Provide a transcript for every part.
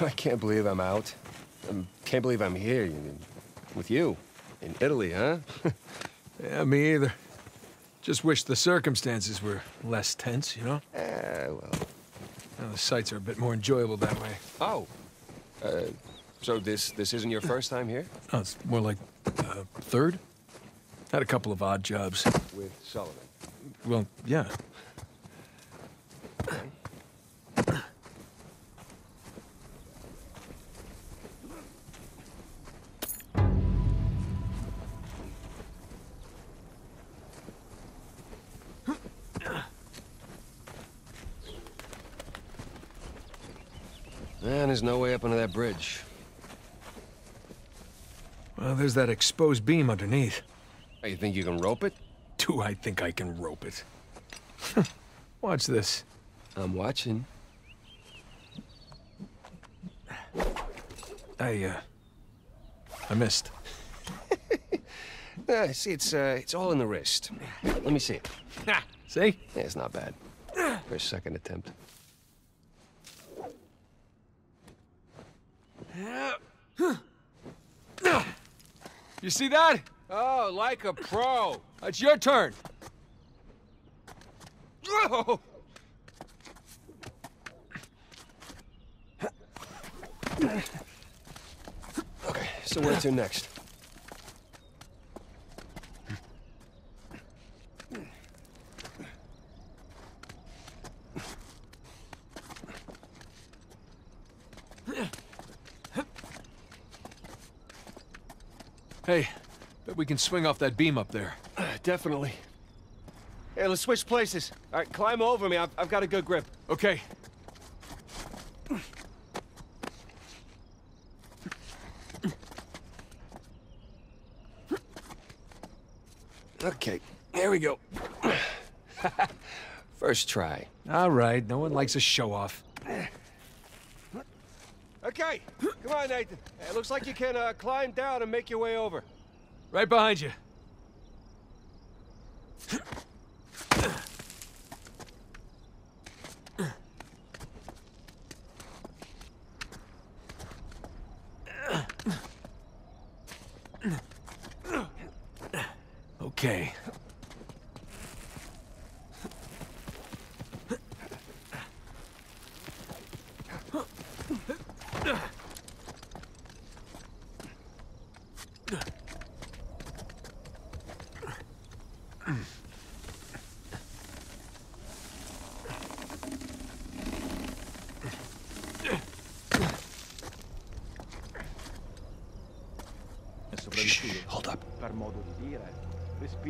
I can't believe I'm out. I can't believe I'm here in- with you. In Italy, huh? Yeah, me either. Just wish the circumstances were less tense, you know? Eh, well. Now, the sights are a bit more enjoyable that way. Oh. Uh, so this this isn't your first time here? No, it's more like uh, third? Had a couple of odd jobs. With Sullivan. Well, yeah. Up under that bridge. Well, there's that exposed beam underneath. Oh, you think you can rope it? Do I think I can rope it? Watch this. I'm watching. I, uh... I missed. Uh, see, it's uh, it's all in the wrist. Let me see it. See? Yeah, it's not bad. For a second attempt. You see that? Oh, like a pro. It's your turn. Oh! Okay, so where to next? Hey, bet we can swing off that beam up there. Definitely. Hey, let's switch places. All right, climb over me. I've, I've got a good grip. Okay. Okay, here we go. First try. All right, no one likes a show-off. Okay, come on, Nathan. It looks like you can uh, climb down and make your way over. Right behind you.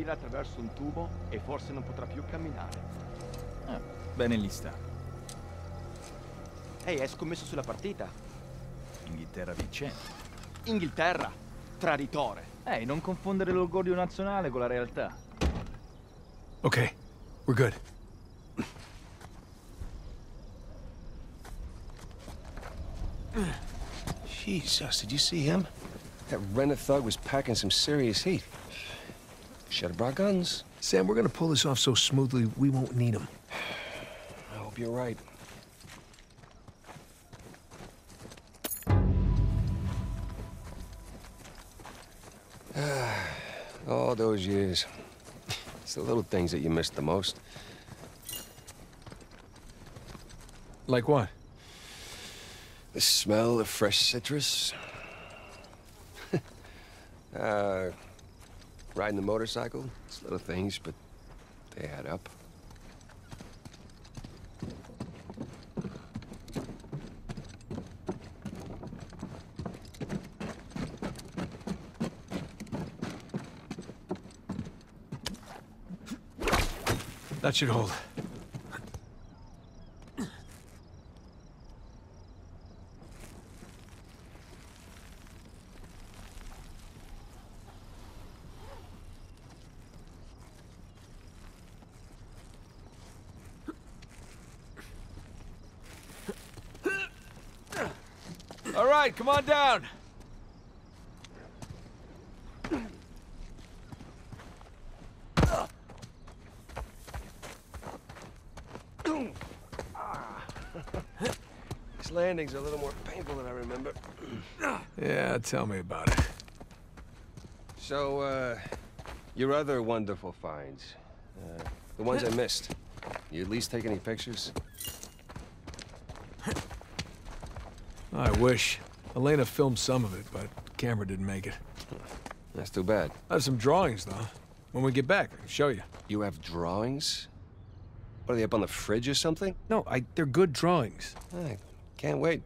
Respira attraverso un tubo e forse non potrà più camminare. Ah, bene lì sta. Ehi, hai scommesso sulla partita? Inghilterra vincente. Inghilterra, traditore. Ehi, non confondere l'orgoglio nazionale con la realtà. Okay, we're good. Jesus, did you see him? That Renner thug was packing some serious heat. Should have brought guns. Sam, we're gonna pull this off so smoothly, we won't need them. I hope you're right. All those years. It's the little things that you miss the most. Like what? The smell of fresh citrus. uh, riding the motorcycle. It's little things, but they add up. That should hold. All right, come on down. This This landing's a little more painful than I remember. Yeah, tell me about it. So, uh, your other wonderful finds. Uh, the ones I missed. You at least take any pictures? I wish. Elena filmed some of it, but camera didn't make it. That's too bad. I have some drawings, though. When we get back, I'll show you. You have drawings? What, are they up on the fridge or something? No, I, they're good drawings. I can't wait.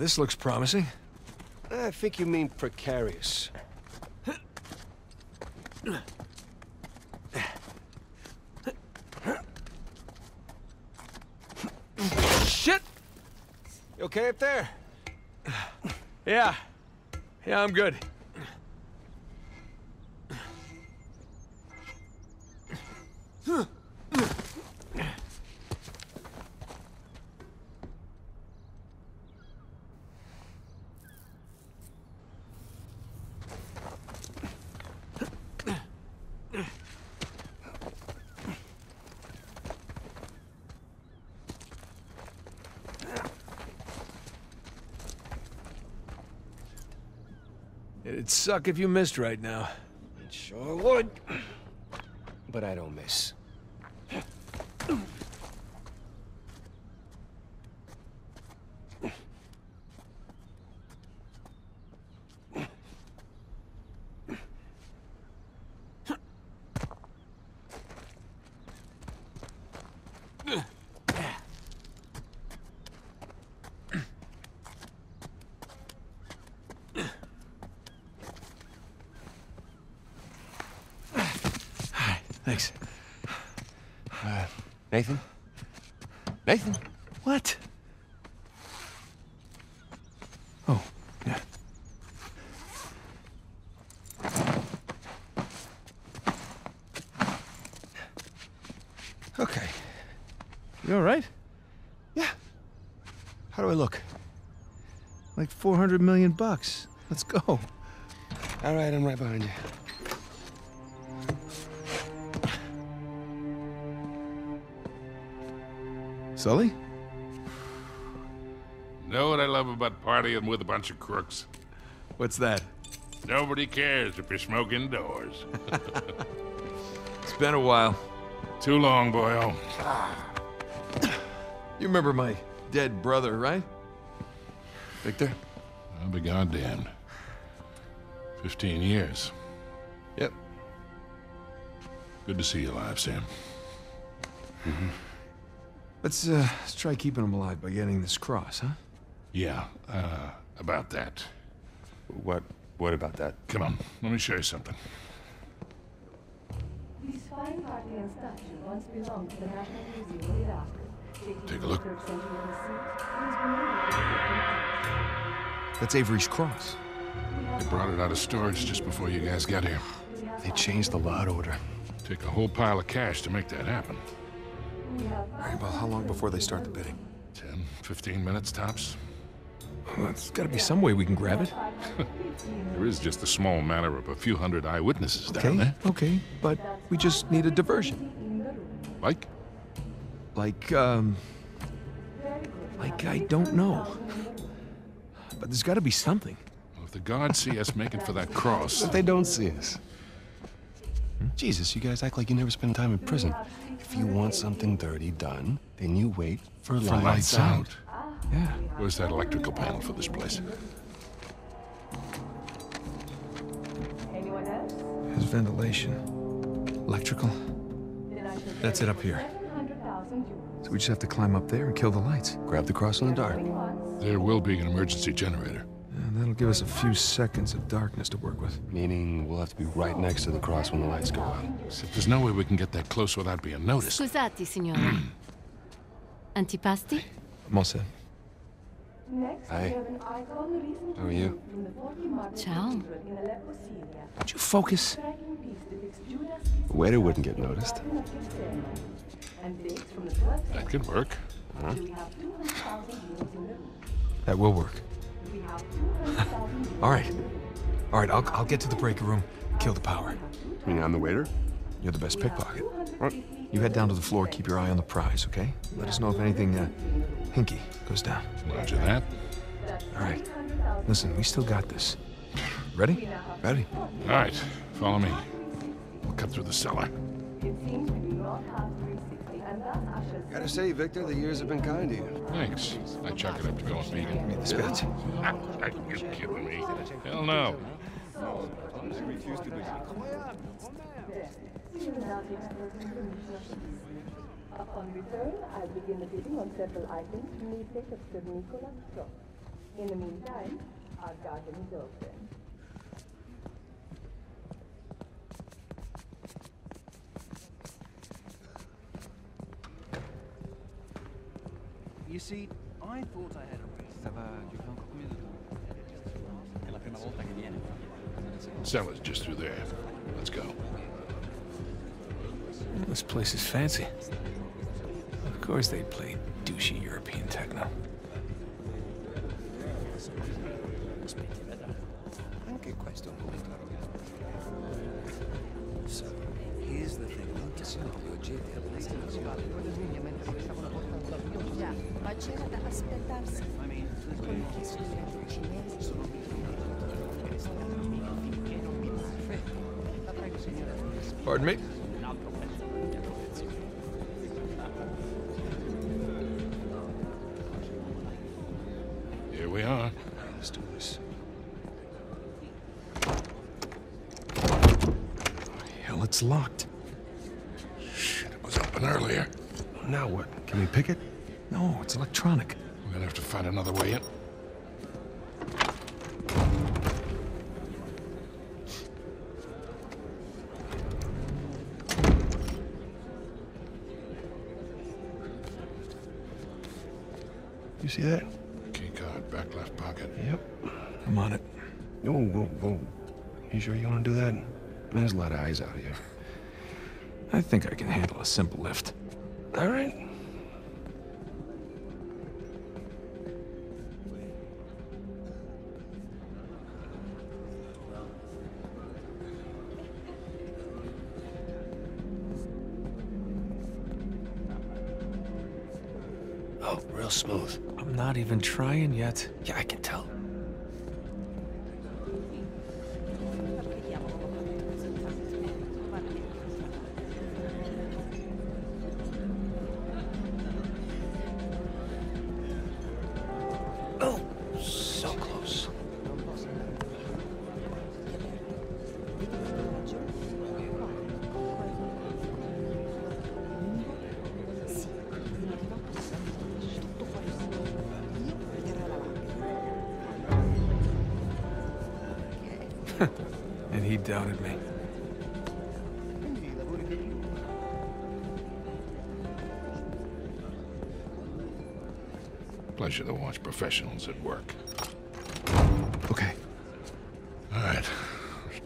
This looks promising. I think you mean precarious. Shit! You okay up there? Yeah. Yeah, I'm good. It'd suck if you missed right now. It sure would. But I don't miss. Thanks. Uh, Nathan? Nathan? What? Oh, yeah. Okay. You all right? Yeah. How do I look? Like 400 million bucks. Let's go. All right, I'm right behind you. Sully? Know what I love about partying with a bunch of crooks? What's that? Nobody cares if you smoke indoors. It's been a while. Too long, boyo. You remember my dead brother, right? Victor? I'll be goddamned. Fifteen years. Yep. Good to see you alive, Sam. Let's, uh, let's try keeping him alive by getting this cross, huh? Yeah, uh, about that. What? What about that? Come on, let me show you something. This fine Parthian statue once belonged to the National Museum of Iraq. Take a look. That's Avery's cross. They brought it out of storage just before you guys got here. They changed the lot order. Take a whole pile of cash to make that happen. All right, well, how long before they start the bidding? 10, 15 minutes tops. Well, there's got to be some way we can grab it. There is just a small matter of a few hundred eyewitnesses down there. okay, but we just need a diversion. Like? Like, um, like I don't know. But there's got to be something. Well, if the guards see us making for that cross, But they don't see us. Jesus, you guys act like you never spent time in prison. If you want something dirty done, then you wait for, for lights, lights out. out. Yeah. Where's that electrical panel for this place? Anyone else? There's ventilation. Electrical. Then I shall That's it up here. 700,000 euros. So we just have to climb up there and kill the lights. Grab the cross in the dark. There will be an emergency generator. And that'll give us a few seconds of darkness to work with. Meaning we'll have to be right next to the cross when the lights go out. Except there's no way we can get that close without being noticed. Scusate, signora. Antipasti? I'm all set. Next, Hi. have an icon How are you? removed from the 40 Martyrs Ciao. Cathedral in Aleppo, Syria. Would you focus? Striking piece depicts Judas The waiter wouldn't get noticed. Garden of Gethsemane. And dates from the 12th That could work. Do we have 200,000 euros in the room? That will work. We have 200,000 euros. All right. All right, I'll, I'll get to the breaker room, kill the power. You mean I'm the waiter? You're the best pickpocket. What? You head down to the floor, keep your eye on the prize, okay? Let us know if anything, uh, hinky goes down. Roger that. All right. Listen, we still got this. Ready? Ready. All right, follow me. We'll cut through the cellar. Gotta say, Victor, the years have been kind to you. Thanks. I chuck it up to go and beat him. Meet the spats. Are you kidding me? Hell no. Upon return, I'll begin the bidding on several items from the estate of Sir Nicholas Trott. In the meantime, our garden is open. You see, I thought I had a race. Ça va durer encore combien de temps È la prima volta che viene. Cellar's just through there. Let's go. This place is fancy. Of course they play douchey European techno. Anche questo è un punto. So, here's the thing. Non ti sono gli oggetti all'estero. Già, Pardon me? Here we are. Let's do this. Oh, hell, it's locked. Shit, it was open earlier. Now what? Can we pick it? No, it's electronic. We're gonna have to find another way in. You see that? Key card, back left pocket. Yep. I'm on it. Whoa, whoa, whoa. You sure you want to do that? There's a lot of eyes out here. I think I can handle a simple lift. All right. Oh, real smooth. I'm not even trying yet. Yeah, I can tell.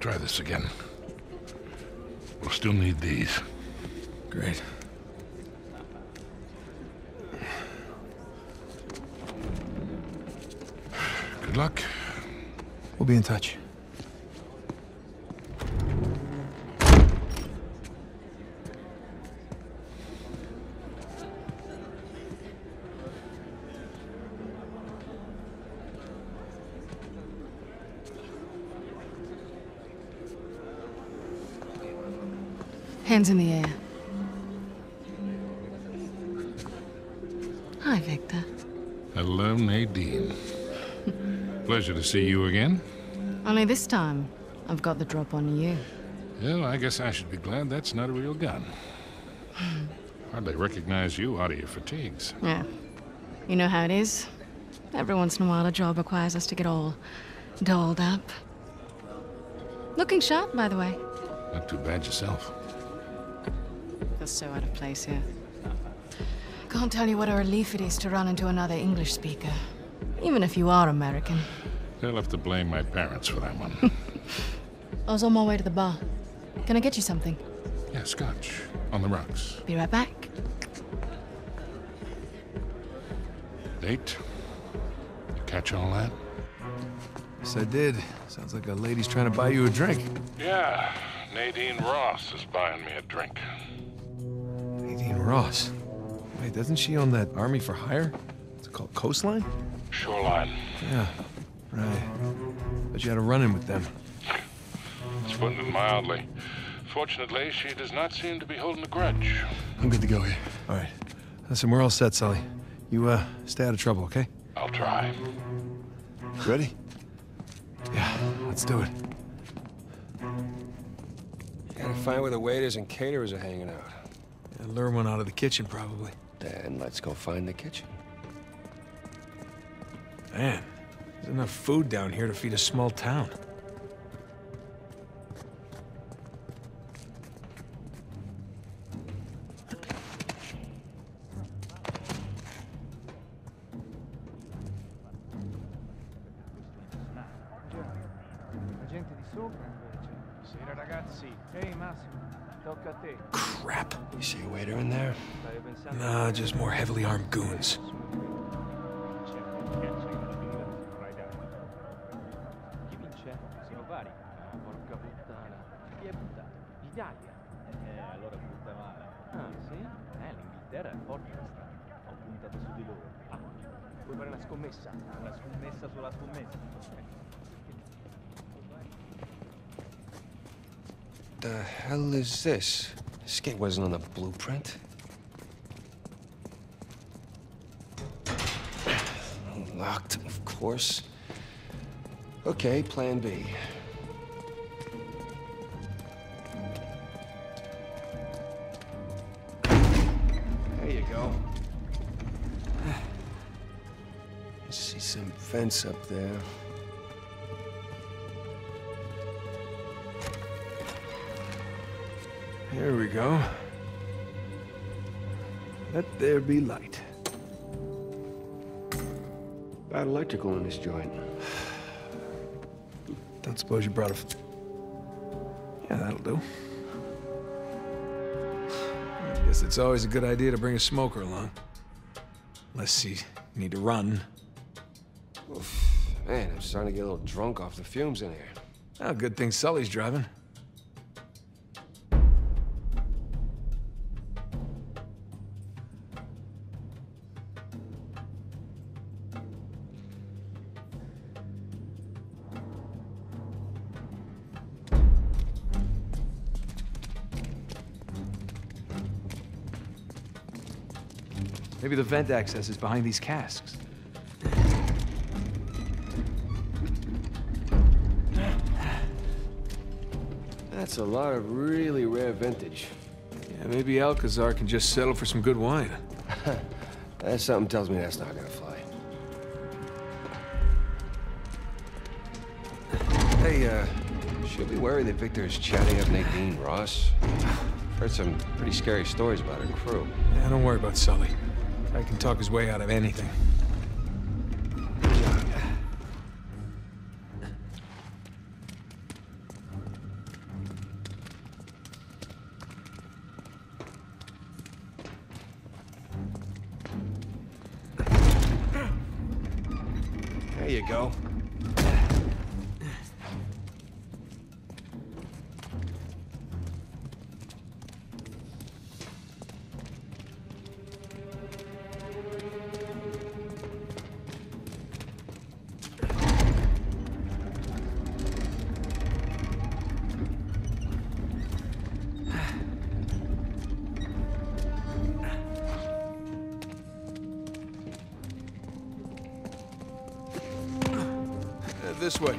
Try this again. We'll still need these. Great. Good luck. We'll be in touch. Hands in the air. Hi, Victor. Hello, Nadine. Pleasure to see you again. Only this time, I've got the drop on you. Well, I guess I should be glad that's not a real gun. Hmm. Hardly recognize you out of your fatigues. Yeah. You know how it is. Every once in a while, a job requires us to get all dolled up. Looking sharp, by the way. Not too bad yourself. Feel so out of place here. can't tell you what a relief it is to run into another English speaker. Even if you are American. They'll have to blame my parents for that one. I was on my way to the bar. Can I get you something? yeah, scotch. On the rocks. Be right back. Date? You catch all that? Yes, I did. Sounds like a lady's trying to buy you a drink. Yeah, Nadine Ross is buying me a drink. Nadine Ross. Wait, doesn't she own that Army for Hire? It's called Coastline? Shoreline. Yeah, right. But you had a run-in with them. It's putting it mildly. Fortunately, she does not seem to be holding a grudge. I'm good to go here. All right. Listen, we're all set, Sully. You, uh, stay out of trouble, okay? I'll try. Ready? Yeah, let's do it. Gotta find where the waiters and caterers are hanging out. Yeah, lure one out of the kitchen, probably. Then let's go find the kitchen. Man, there's enough food down here to feed a small town. Puntato su di loro. Ah, vuoi fare una scommessa? Una scommessa sulla scommessa? The hell is this? This gate wasn't on the blueprint. Locked, of course. Okay, plan B. you go. See some fence up there. Here we go. Let there be light. Bad electrical in this joint. Don't suppose you brought a... f- Yeah, that'll do. It's always a good idea to bring a smoker along. Unless you need to run. Oof. Man, I'm starting to get a little drunk off the fumes in here. Oh, good thing Sully's driving. Vent access is behind these casks. That's a lot of really rare vintage. Yeah, maybe Alcazar can just settle for some good wine. That something tells me that's not gonna fly. Hey, uh, should we worry that Victor is chatting up Nadine Ross? Heard some pretty scary stories about her crew. Yeah, don't worry about Sully. Can talk his way out of anything. This way.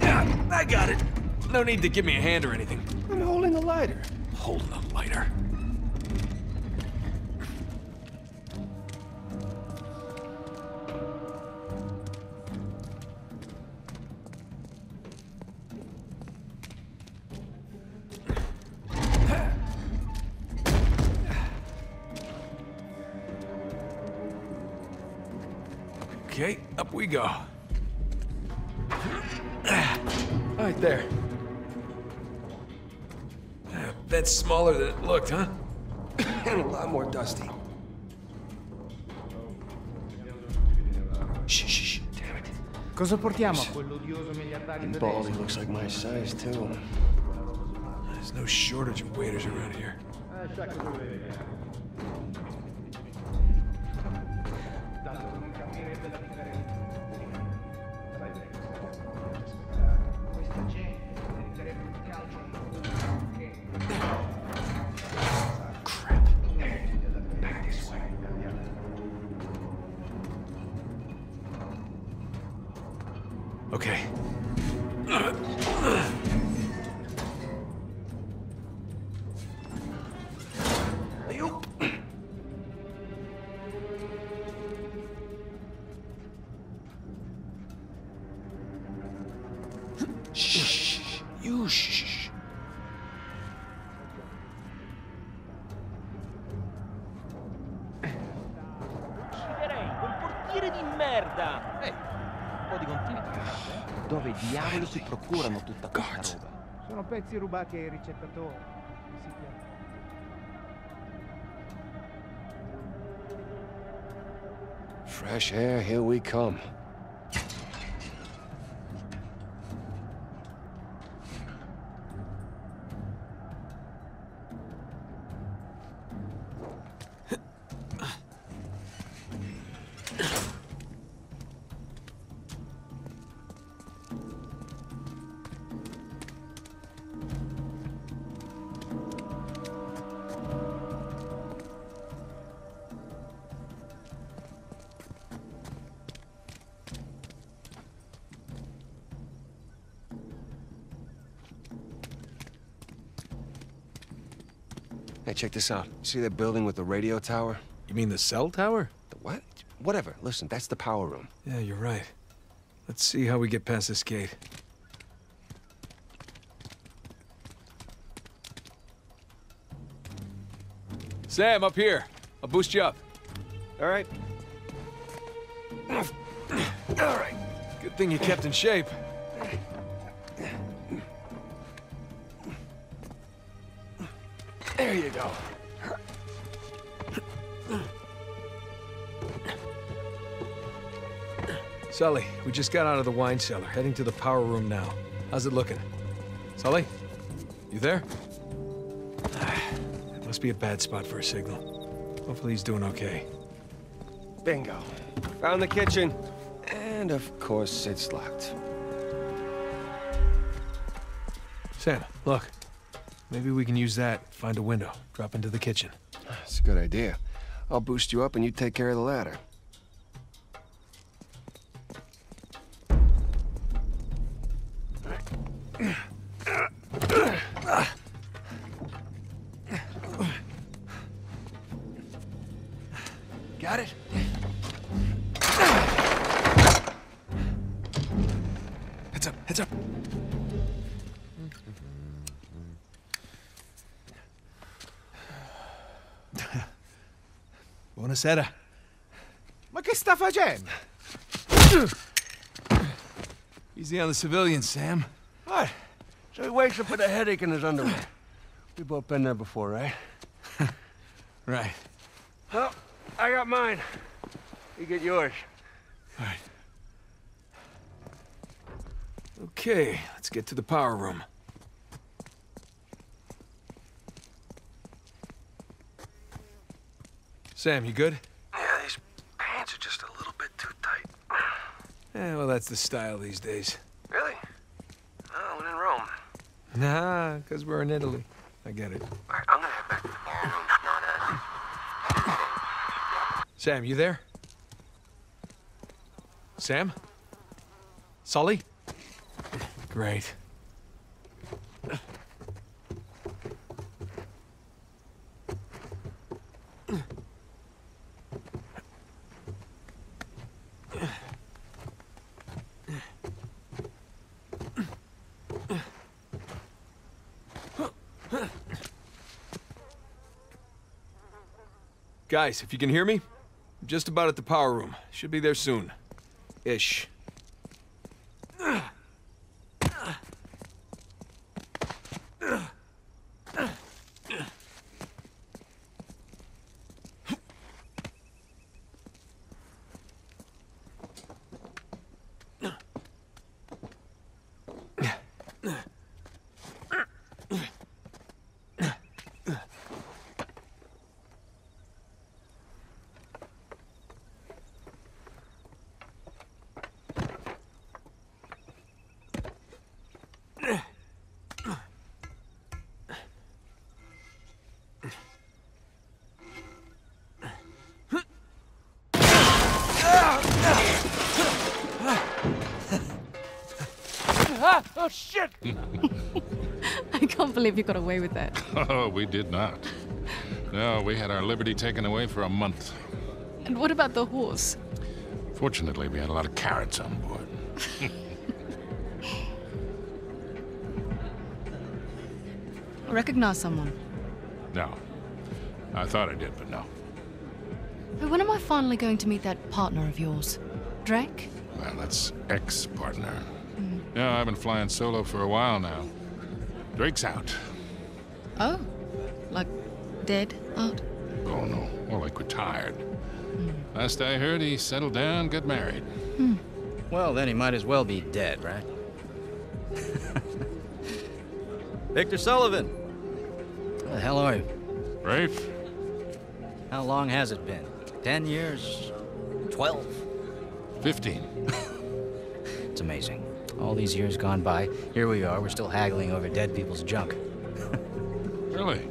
Yeah, I got it. No need to give me a hand or anything. I'm holding a lighter. Holding a Shh, shh, shh. Damn it. Cosa portiamo a quell'odioso miliardario And? Baldy looks like my size, too. There's no shortage of waiters around here. Eh, Okay. Pezzi rubati ai ricettatori. Fresh air, here we come. Check this out. See that building with the radio tower? You mean the cell tower? The what? Whatever. Listen, that's the power room. Yeah, you're right. Let's see how we get past this gate. Sam, up here. I'll boost you up. All right. All right. Good thing you kept in shape. There you go. Sully, we just got out of the wine cellar, heading to the power room now. How's it looking? Sully? You there? It must be a bad spot for a signal. Hopefully he's doing okay. Bingo. Found the kitchen. And of course, it's locked. Sam, look. Maybe we can use that, find a window, drop into the kitchen. That's a good idea. I'll boost you up and you take care of the ladder. Buonasera. Ma che sta facendo? Easy on the civilians, Sam. What? So he wakes up with a headache in his underwear. We both been there before, right? Right. Well, I got mine. You get yours. All right. Okay, let's get to the power room. Sam, you good? Yeah, these pants are just a little bit too tight. Yeah, well, that's the style these days. Really? Oh, when in Rome. Nah, because we're in Italy. I get it. All right, I'm gonna head back to the ballroom. Sam, you there? Sam? Sully? Great. Guys, if you can hear me, I'm just about at the power room. Should be there soon. Ish. oh, shit! I can't you got away with that. Oh, we did not. No, we had our liberty taken away for a month. And what about the horse? Fortunately, we had a lot of carrots on board. Recognize someone. No. I thought I did, but no. When am I finally going to meet that partner of yours? Drake? Well, that's ex-partner. Mm. Yeah, I've been flying solo for a while now. Drake's out. Oh. Like dead out? Oh, no. More like retired. Hmm. Last I heard, he settled down, got married. Hmm. Well, then he might as well be dead, right? Victor Sullivan! Where the hell are you? Rafe? How long has it been? Ten years? Twelve? Fifteen. It's amazing. All these years gone by, here we are, we're still haggling over dead people's junk. Really?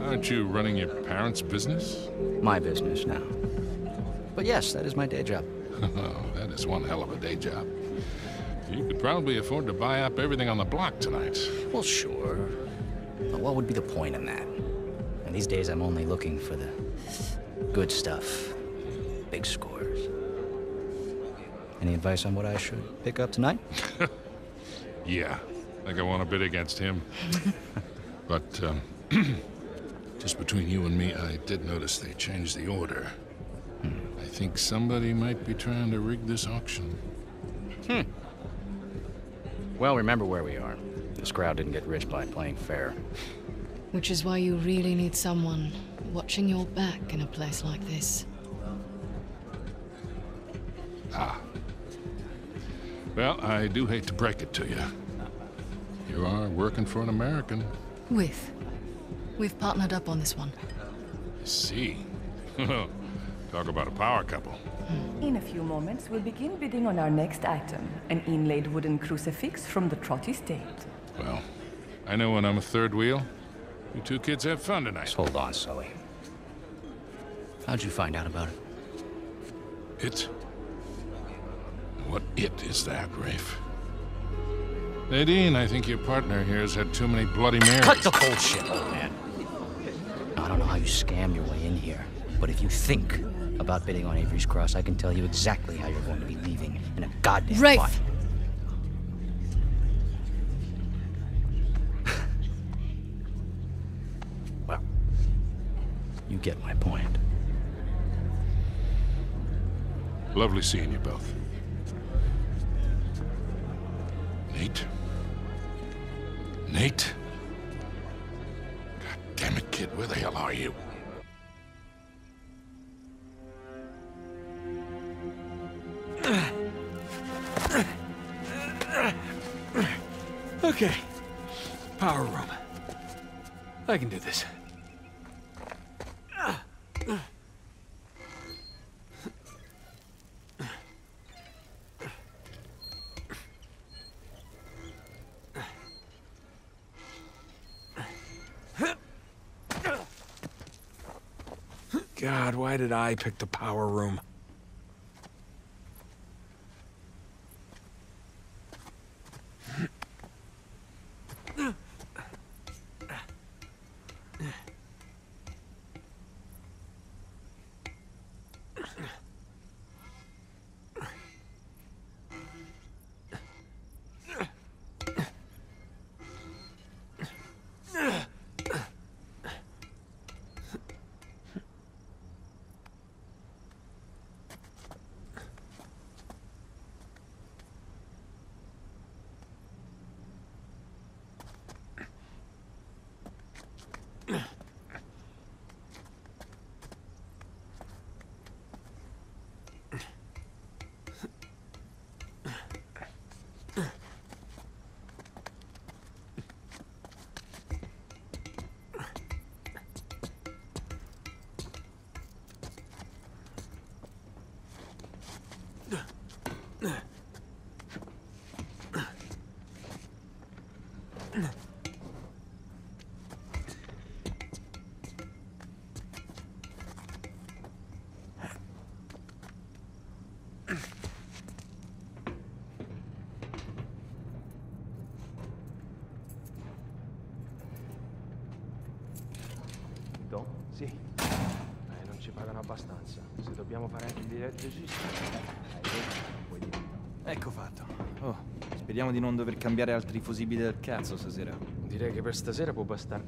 Aren't you running your parents' business? My business now. But yes, that is my day job. Oh, that is one hell of a day job. You could probably afford to buy up everything on the block tonight. Well, sure. But what would be the point in that? And these days, I'm only looking for the good stuff. Big scores. Any advice on what I should pick up tonight? Yeah, I think I want to bid against him. but, um, just between you and me, I did notice they changed the order. I think somebody might be trying to rig this auction. Hmm. Well, remember where we are. This crowd didn't get rich by playing fair. Which is why you really need someone watching your back in a place like this. Ah. Well, I do hate to break it to you. You are working for an American. With. We've partnered up on this one. I see. Talk about a power couple. Hmm. In a few moments, we'll begin bidding on our next item an inlaid wooden crucifix from the Trott Estate. Well, I know when I'm a third wheel. You two kids have fun tonight. Just hold on, Sully. How'd you find out about it? It? What it is that, Rafe? Nadine, I think your partner here has had too many Bloody Marys. Cut the bullshit, old man. I don't know how you scam your way in here, but if you think about bidding on Avery's Cross, I can tell you exactly how you're going to be leaving in a goddamn Rafe! bind. well, you get my point. Lovely seeing you both. Nate? God damn it, kid, where the hell are you? Did I pick the power room? Do? Sì. Eh, non ci pagano abbastanza. Se dobbiamo fare anche il diretto registro. Eh, dire di no. Ecco fatto. Oh, speriamo di non dover cambiare altri fusibili del cazzo stasera. Direi che per stasera può bastare.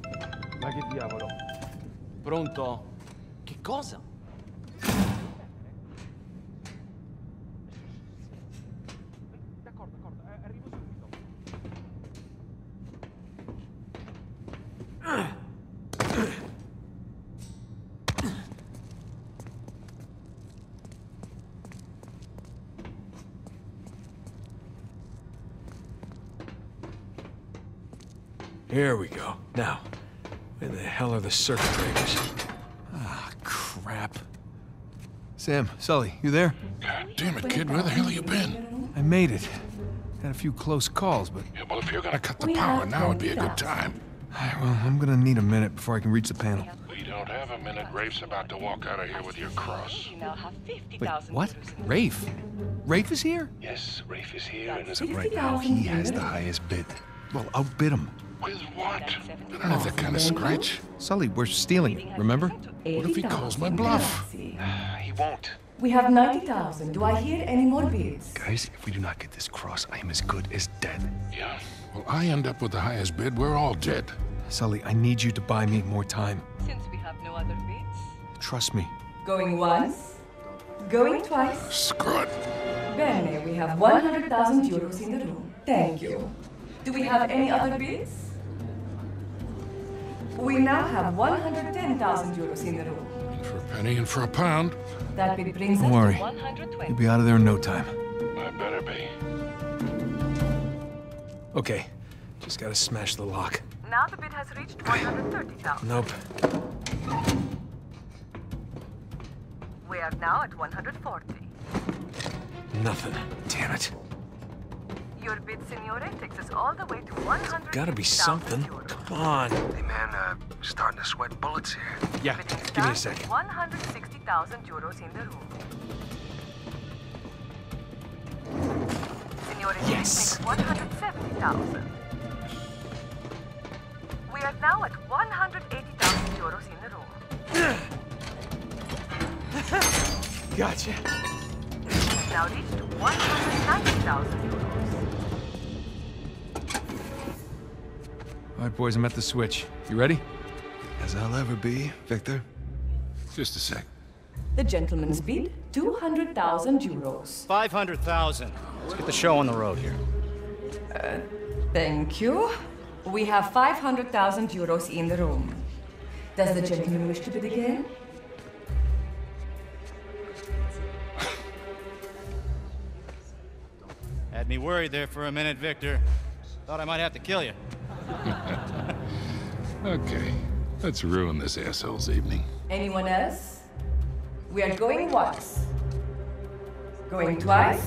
Ma che diavolo? Pronto? Che cosa? Here we go. Now, where the hell are the circuit breakers? Ah, crap. Sam, Sully, you there? God damn it, kid, where the hell have you been? I made it. Had a few close calls, but Yeah, well, if you're gonna cut the power, now would be a good time. well, I'm gonna need a minute before I can reach the panel. We don't have a minute. Rafe's about to walk out of here with your cross. You now have Wait, 50,000 what? Rafe? Rafe is here? Yes, Rafe is here, and as of of right right now, now, he he has has the the highest bid. Well, outbid him. With what? I don't have that kind of scratch. Sully, we're stealing it, remember? What if he calls my bluff? He won't. We have 90,000. Do I hear any more bids? Guys, if we do not get this cross, I am as good as dead. Yeah. Well, I end up with the highest bid. We're all dead. Sully, I need you to buy me more time. Since we have no other bids. Trust me. Going once. Going twice. Screw it. Bene, we have 100,000 euros in the room. Thank you. Do we have any other bids? We now have 110,000 euros in the room. For a penny and for a pound. That bid brings Don't us worry. to 120. You'll be out of there in no time. I better be. Okay, just gotta smash the lock. Now the bid has reached 130,000. Nope. We are now at 140. Nothing. Damn it. Your bid, Signore, takes us all the way to 100. Gotta be something. Come on. Hey, man, uh, starting to sweat bullets here. Yeah, give me a second. 160,000 euros in the room. Signore, Yes. 170,000. We are now at 180,000 euros in the room. Gotcha. We've now reached 190,000 euros. All right, boys, I'm at the switch. You ready? As I'll ever be, Victor. Just a sec. The gentleman's bid, 200,000 euros. 500,000. Let's get the show on the road here. Uh, thank you. We have 500,000 euros in the room. Does the gentleman wish to bid again? Had me worried there for a minute, Victor. Thought I might have to kill you. Okay. Let's ruin this asshole's evening. Anyone else? We are going once. Going twice?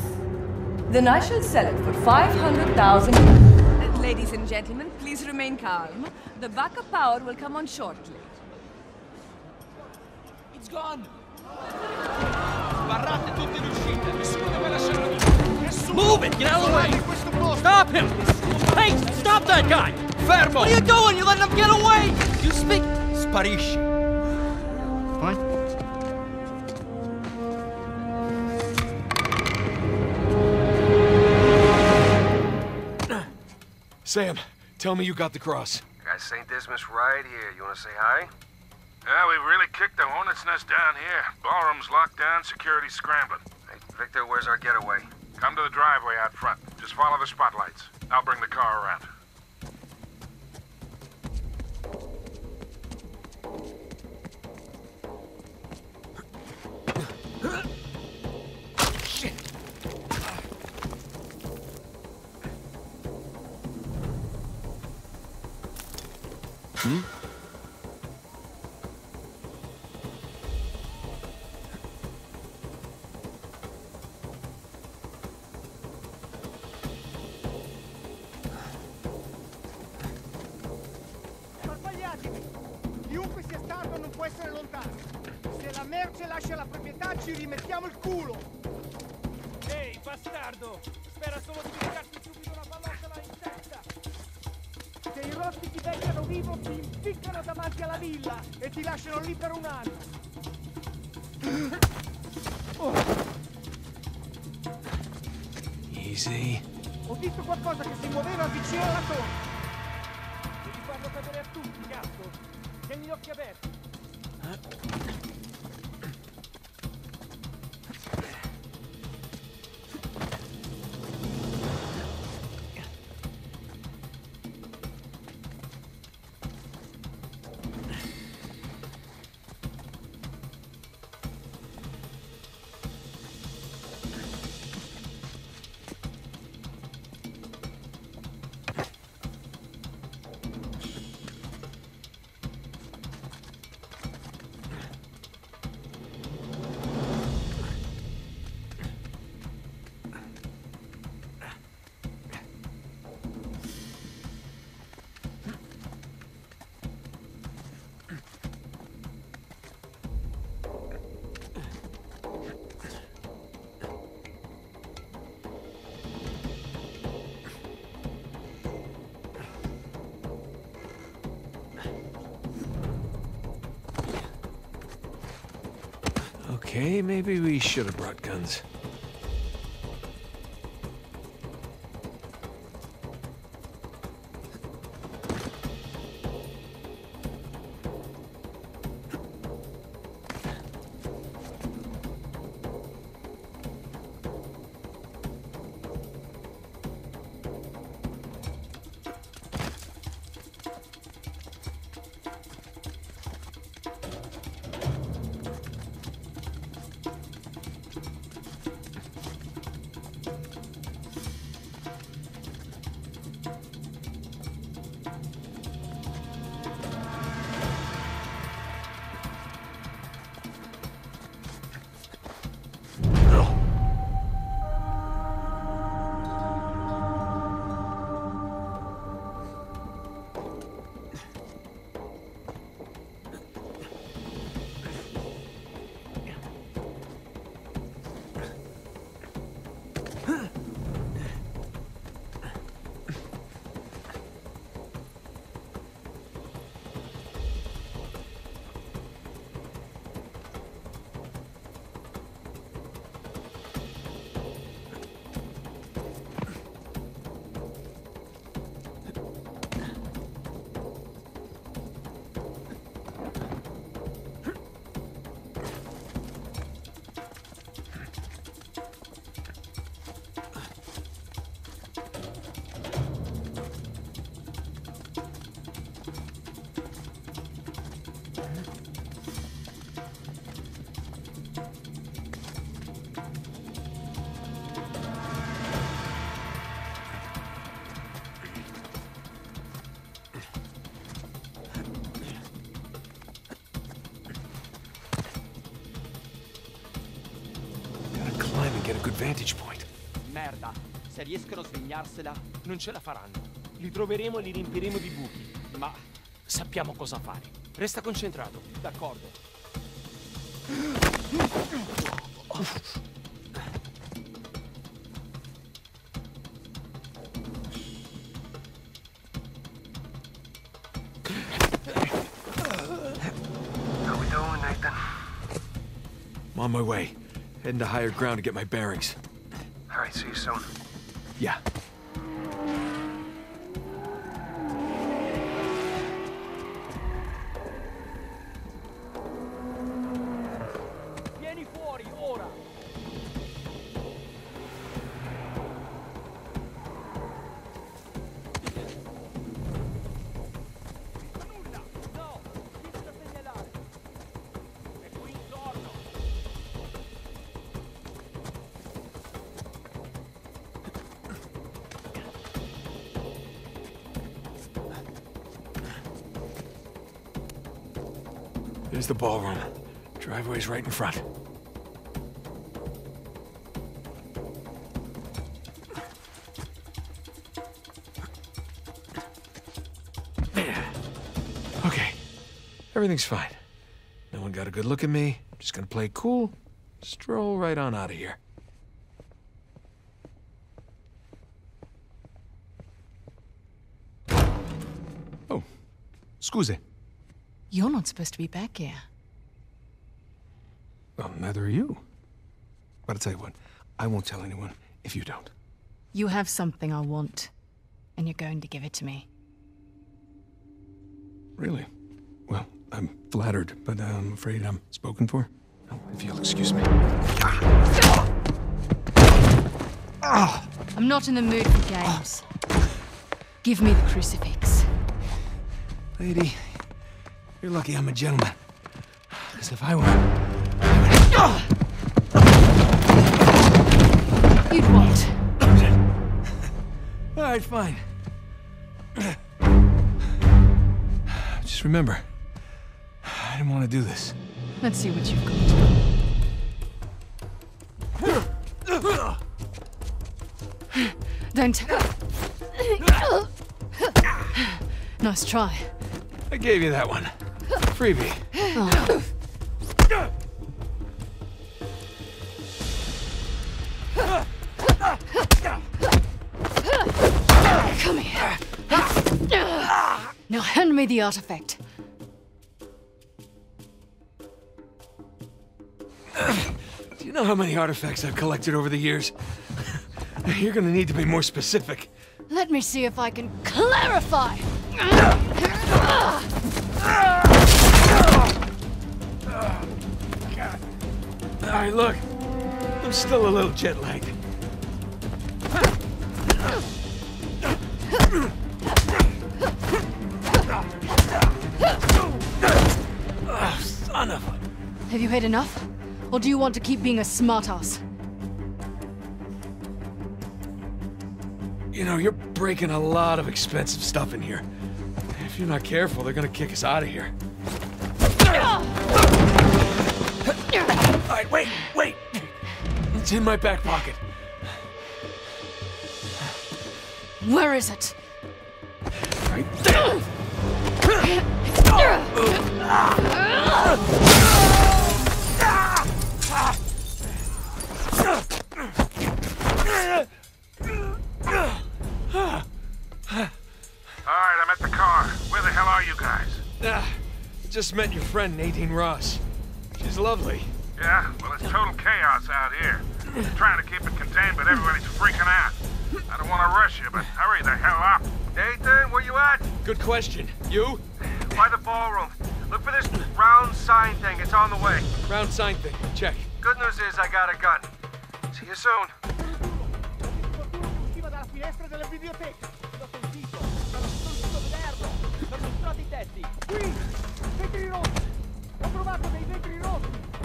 Then I shall sell it for 500,000. Uh, Ladies and gentlemen, please remain calm. The backup power will come on shortly. It's gone! Sbarrate tutte le uscite, nessuno deve lasciare! Move it! Get out of the way! Stop him! Hey! Stop that guy! Fermo! What are you doing? You're letting him get away! You speak... Sparisci. Fine. Sam, tell me you got the cross. Got St. Dismas right here. You want to say hi? Yeah, we've really kicked the hornet's nest down here. Ballroom's locked down, security's scrambling. Hey, Victor, where's our getaway? Come to the driveway out front. Just follow the spotlights. I'll bring the car around. Okay, maybe we should have brought guns. vantage point. Merda, se riescono a svegliarsela, non ce la faranno. Li troveremo e li riempiremo di buchi, ma sappiamo cosa fare. Resta concentrato. D'accordo. Heading to higher ground to get my bearings. All right, see you soon. Yeah. There's the ballroom. Driveway's right in front. Okay. Everything's fine. No one got a good look at me. Just gonna play cool. Stroll right on out of here. Oh. Scusi. You're not supposed to be back here. Well, neither are you. But I'll tell you what, I won't tell anyone if you don't. You have something I want, and you're going to give it to me. Really? Well, I'm flattered, but I'm afraid I'm spoken for. Oh, if you'll excuse me. I'm not in the mood for games. Give me the crucifix. Lady, you're lucky I'm a gentleman. Because if I were... You'd what? All right, fine. Just remember, I didn't want to do this. Let's see what you've got. Don't. nice try. I gave you that one. Freebie. Oh. Come here. Now hand me the artifact. Do you know how many artifacts I've collected over the years? You're gonna need to be more specific. Let me see if I can clarify. All right, look. I'm still a little jet lagged. Oh, son of a... Have you had enough? Or do you want to keep being a smartass? You know, you're breaking a lot of expensive stuff in here. If you're not careful, they're gonna kick us out of here. Right, wait, wait. It's in my back pocket. Where is it? Right there. All right, I'm at the car. Where the hell are you guys? Ah, just met your friend Nadine Ross. She's lovely. Yeah, well, it's total chaos out here. Trying to keep it contained, but everybody's freaking out. I don't want to rush you, but hurry the hell up. Nathan, where you at? Good question. You? By the ballroom. Look for this round sign thing. It's on the way. Round sign thing. Check. Good news is I got a gun. See you soon. Usciva dalla finestra della biblioteca. L'ho sentito. Ma non sono riuscito a vederlo. Sono mostrati i tetti. Qui! Vetri rossi! Ho trovato dei vetri rossi!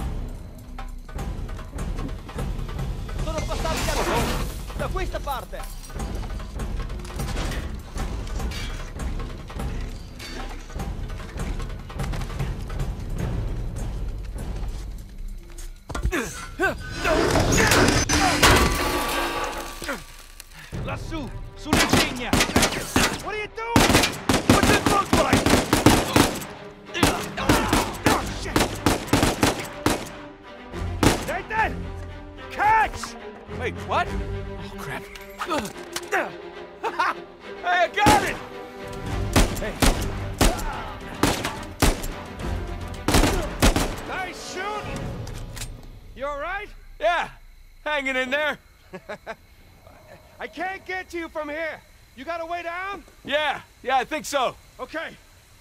Sono passati da qui! Da questa parte! From here. You got a way down? Yeah, yeah, I think so. Okay.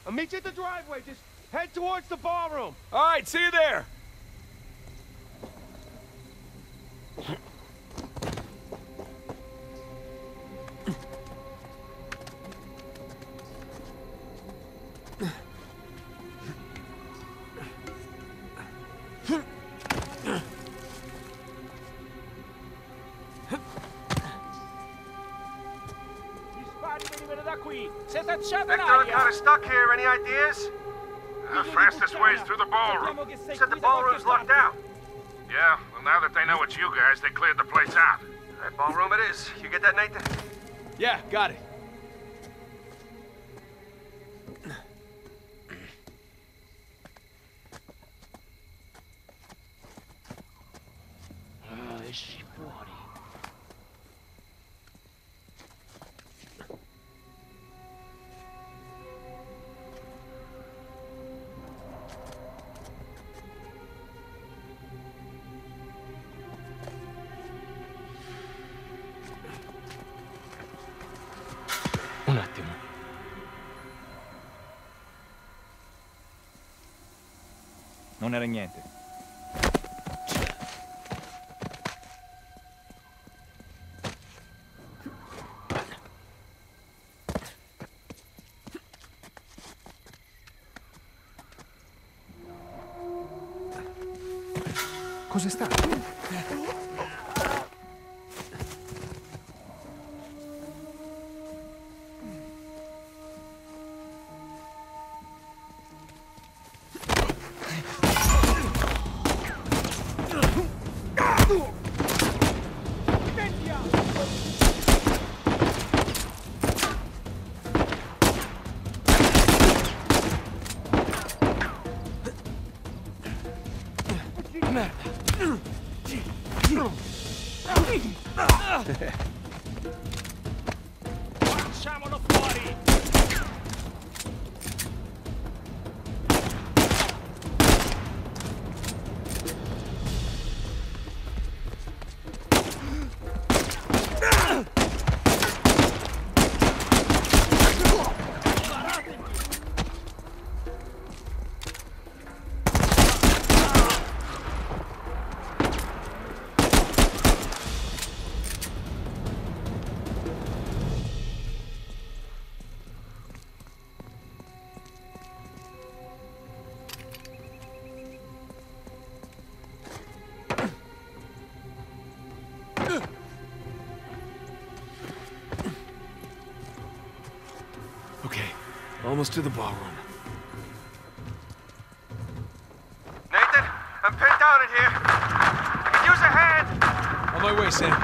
I'll meet you at the driveway. Just head towards the ballroom. All right, see you there. Stuck here. Any ideas? The fastest way is through the ballroom. You Said the ballroom's locked out. Yeah, well, now that they know it's you guys, they cleared the place out. That ballroom it is. You get that, Nathan? Yeah, got it. Ah, Non era niente. Almost to the ballroom. Nathan, I'm pinned down in here. Could use a hand. On my way, Sam.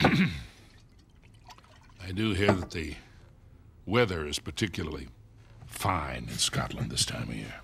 I do hear that the weather is particularly fine in Scotland this time of year.